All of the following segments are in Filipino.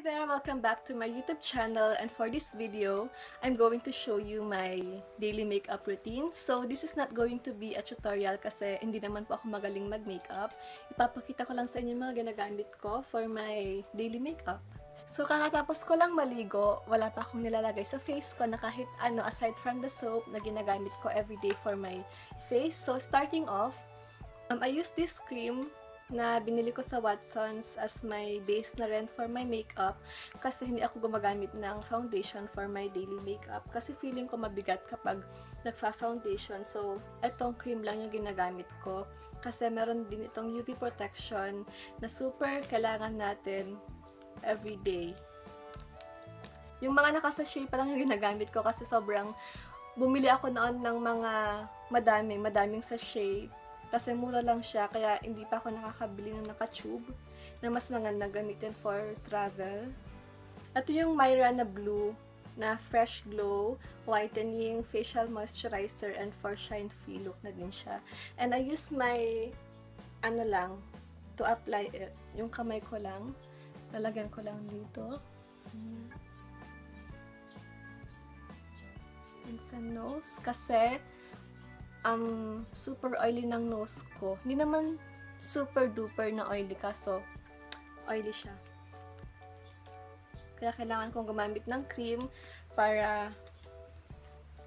There! Welcome back to my YouTube channel and for this video, I'm going to show you my daily makeup routine. So, this is not going to be a tutorial kasi hindi naman po ako magaling mag-makeup. Ipapakita ko lang sa inyo mga ginagamit ko for my daily makeup. So, kakatapos ko lang maligo, wala pa akong nilalagay sa face ko na kahit ano aside from the soap na ginagamit ko everyday for my face. So, starting off, um, I use this cream na binili ko sa Watsons as my base na rin for my makeup kasi hindi ako gumagamit ng foundation for my daily makeup kasi feeling ko mabigat kapag nagfa-foundation. So, etong cream lang yung ginagamit ko kasi meron din itong UV protection na super kailangan natin everyday. Yung mga nakasashay pa lang yung ginagamit ko kasi sobrang bumili ako noon ng mga madami, madaming sachet kasi mura lang siya, kaya hindi pa ako nakakabili ng naka-tube na mas maganda gamitin for travel. Ito yung Myra na blue na fresh glow, whitening, facial moisturizer, and for shine free look na din siya. And I use my, ano lang, to apply it. Yung kamay ko lang. Lalagyan ko lang dito. And sa nose. Kasi, um, super oily ng nose ko. Hindi naman super duper na oily kaso oily siya. Kaya kailangan kong gumamit ng cream para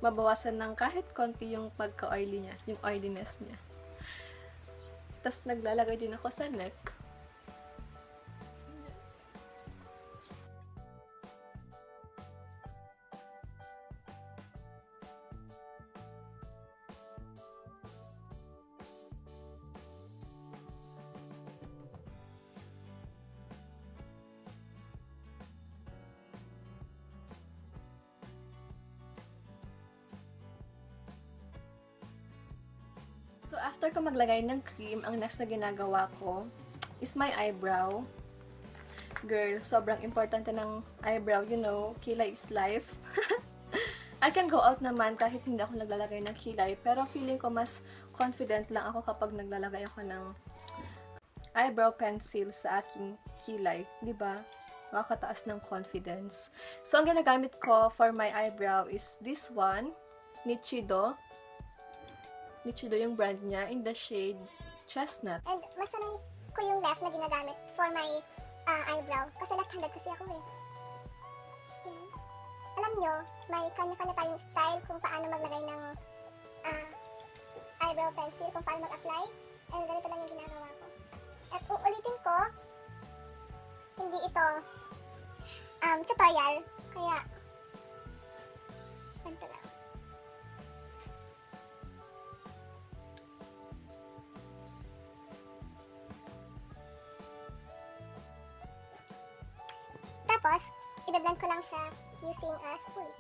mabawasan ng kahit konti yung pagka-oily niya, yung oiliness niya. Tapos naglalagay din ako sa neck. So, after ko maglagay ng cream, ang next na ginagawa ko is my eyebrow. Girl, sobrang importante ng eyebrow. You know, kilay is life. I can go out naman kahit hindi ako naglalagay ng kilay. Pero feeling ko mas confident lang ako kapag naglalagay ako ng eyebrow pencil sa aking kilay. ba? Diba? Nakakataas ng confidence. So, ang ginagamit ko for my eyebrow is this one, Nichido. Nichido yung brand niya in the shade Chestnut. And mas sanay ko yung left na ginagamit for my uh, eyebrow. Kasi left-handed kasi ako eh. Yan. Alam nyo, may kanya-kanya tayong style kung paano maglagay ng uh, eyebrow pencil, kung paano mag-apply. And ganito lang yung ginagawa ko. At uulitin ko, hindi ito um, tutorial. Kaya, ganito lang. Tapos, i-blend ko lang siya using a spoon.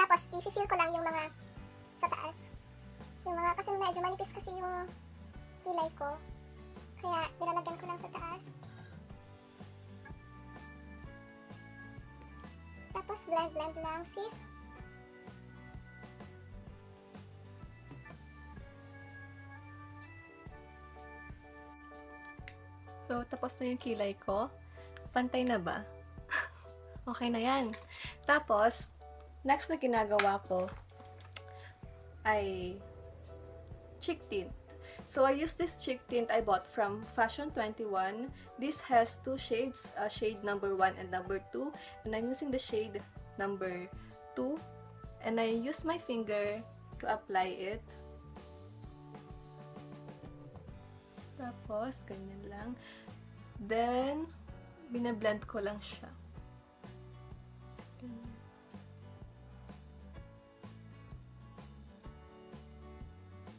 Tapos, i-feel ko lang yung mga sa taas. Yung mga, kasi medyo manipis kasi yung kilay ko. Kaya, nilalagyan ko lang sa taas. Tapos blend-blend lang sis. So, tapos na yung kilay ko. Pantay na ba? okay na yan. Tapos, next na ginagawa ko ay cheek tint. So, I use this cheek tint I bought from Fashion 21. This has two shades, uh, shade number 1 and number 2. And I'm using the shade number 2. And I use my finger to apply it. Tapos, ganyan lang. Then, binablend ko lang siya.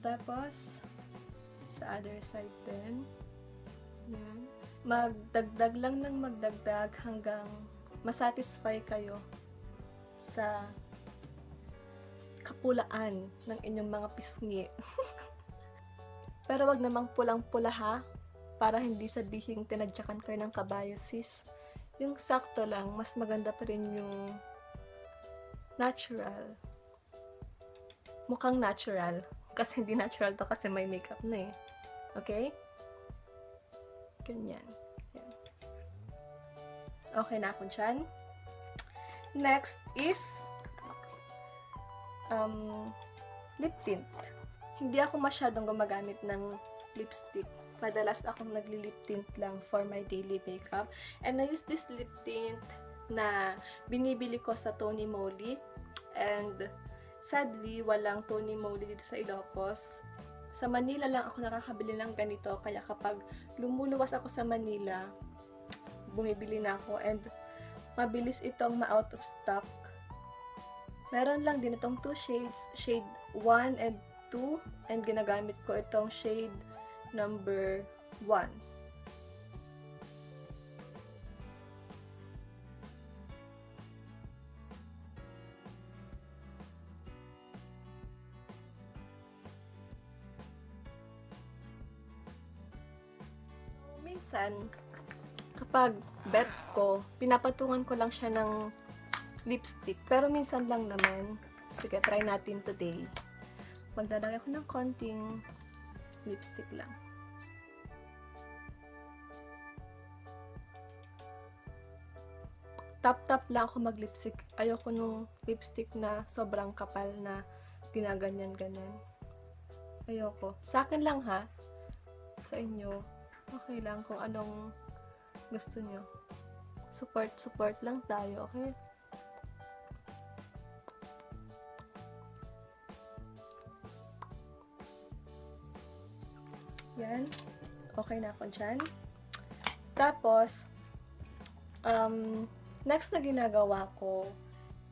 Tapos, sa other side din. Yan. Magdagdag lang ng magdagdag hanggang masatisfy kayo sa kapulaan ng inyong mga pisngi. Pero wag namang pulang-pula ha, para hindi sabihin tinadyakan kayo ng kabayo yung sakto lang, mas maganda pa rin yung natural. Mukhang natural. Kasi hindi natural to kasi may makeup na eh. Okay? Ganyan. Yan. Okay na ako dyan. Next is um, lip tint. Hindi ako masyadong gumagamit ng lipstick. Madalas akong nagli-lip tint lang for my daily makeup. And I use this lip tint na binibili ko sa Tony Moly. And sadly, walang Tony Moly dito sa Ilocos. Sa Manila lang ako nakakabili ng ganito. Kaya kapag lumuluwas ako sa Manila, bumibili na ako. And mabilis itong ma-out of stock. Meron lang din itong two shades, shade 1 and 2, and ginagamit ko itong shade number 1. Minsan, kapag bet ko, pinapatungan ko lang siya ng lipstick. Pero minsan lang naman. Sige, try natin today. Maglalagay ko ng konting lipstick lang. Tap-tap lang ako mag-lipstick. Ayoko nung lipstick na sobrang kapal na ginaganyan-ganyan. Ayoko. Sa akin lang ha. Sa inyo, okay lang kung anong gusto nyo. Support, support lang tayo, okay? Yan. Okay na ako dyan. Tapos, um, next na ginagawa ko,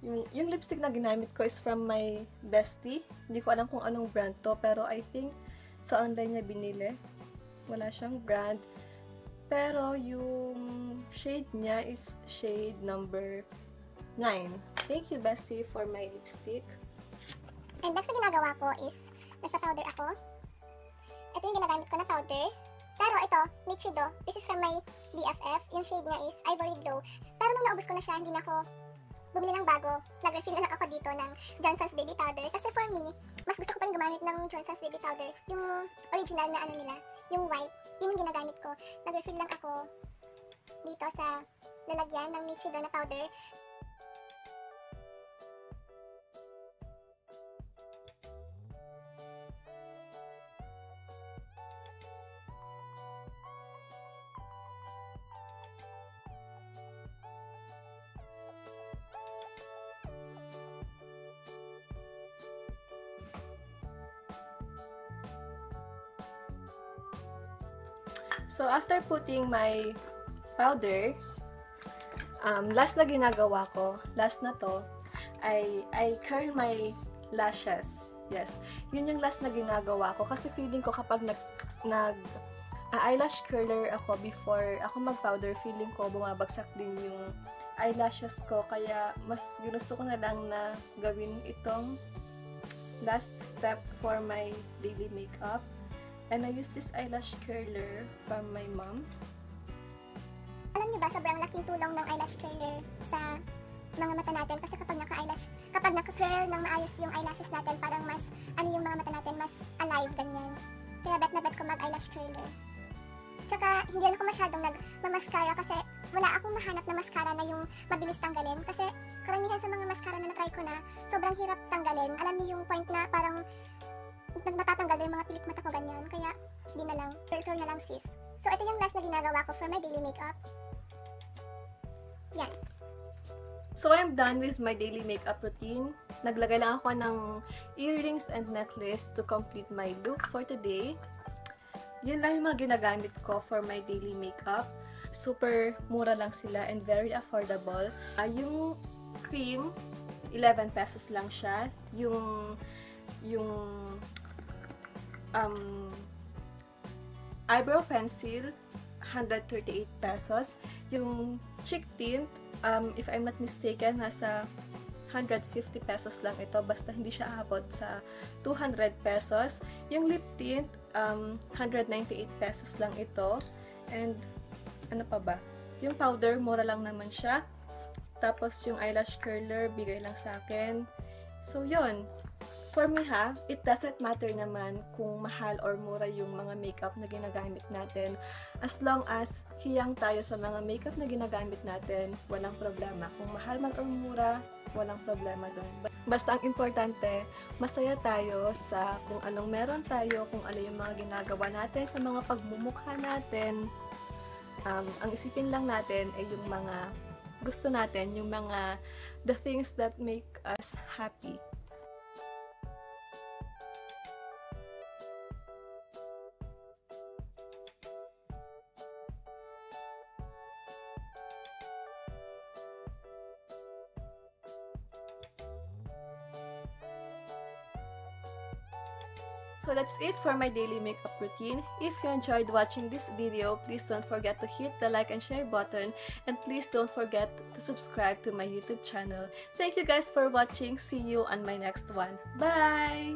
yung, yung lipstick na ginamit ko is from my bestie. Hindi ko alam kung anong brand to, pero I think sa online niya binili. Wala siyang brand. Pero yung shade niya is shade number 9. Thank you, bestie, for my lipstick. And next na ginagawa ko is, nagpa-powder ako. Ito yung ginagamit ko na powder. Pero ito, Nichido. This is from my BFF. Yung shade niya is Ivory Glow. Pero nung naubos ko na siya, hindi na ako bumili ng bago. Nag-refill na lang ako dito ng Johnson's Baby Powder. Kasi for me, mas gusto ko pa rin gumamit ng Johnson's Baby Powder. Yung original na ano nila, yung white. Yun yung ginagamit ko. Nag-refill lang ako dito sa lalagyan ng Nichido na powder. So, after putting my powder, um, last na ginagawa ko, last na to, I, I curl my lashes. Yes. Yun yung last na ginagawa ko. Kasi feeling ko kapag nag, nag uh, eyelash curler ako before ako mag-powder, feeling ko bumabagsak din yung eyelashes ko. Kaya mas ginusto ko na lang na gawin itong last step for my daily makeup. And I use this eyelash curler from my mom. Alam niyo ba, sobrang laking tulong ng eyelash curler sa mga mata natin kasi kapag naka-eyelash, kapag naka-curl ng maayos yung eyelashes natin, parang mas, ano yung mga mata natin, mas alive, ganyan. Kaya bet na bet ko mag-eyelash curler. Tsaka, hindi ako masyadong nag-mascara kasi wala akong mahanap na mascara na yung mabilis tanggalin. Kasi karamihan sa mga mascara na na-try ko na, sobrang hirap tanggalin. Alam niyo yung point na parang natatanggal na yung mga pilik mata ko ganyan. Kaya, di na lang, curl-curl na lang sis. So, ito yung last na ginagawa ko for my daily makeup. Yan. So, I'm done with my daily makeup routine. Naglagay lang ako ng earrings and necklace to complete my look for today. Yun lang yung mga ginagamit ko for my daily makeup. Super mura lang sila and very affordable. Uh, yung cream, 11 pesos lang siya. Yung, yung, um, eyebrow pencil, 138 pesos. Yung cheek tint, um, if I'm not mistaken, nasa 150 pesos lang ito. Basta hindi siya abot sa 200 pesos. Yung lip tint, um, 198 pesos lang ito. And, ano pa ba? Yung powder, mura lang naman siya. Tapos yung eyelash curler, bigay lang sa akin. So, yun. For me ha, it doesn't matter naman kung mahal or mura yung mga makeup na ginagamit natin. As long as hiyang tayo sa mga makeup na ginagamit natin, walang problema. Kung mahal man or mura, walang problema doon. Basta ang importante, masaya tayo sa kung anong meron tayo, kung ano yung mga ginagawa natin, sa mga pagmumukha natin. Um, ang isipin lang natin ay yung mga gusto natin, yung mga the things that make us happy. So that's it for my daily makeup routine. If you enjoyed watching this video, please don't forget to hit the like and share button and please don't forget to subscribe to my YouTube channel. Thank you guys for watching. See you on my next one. Bye!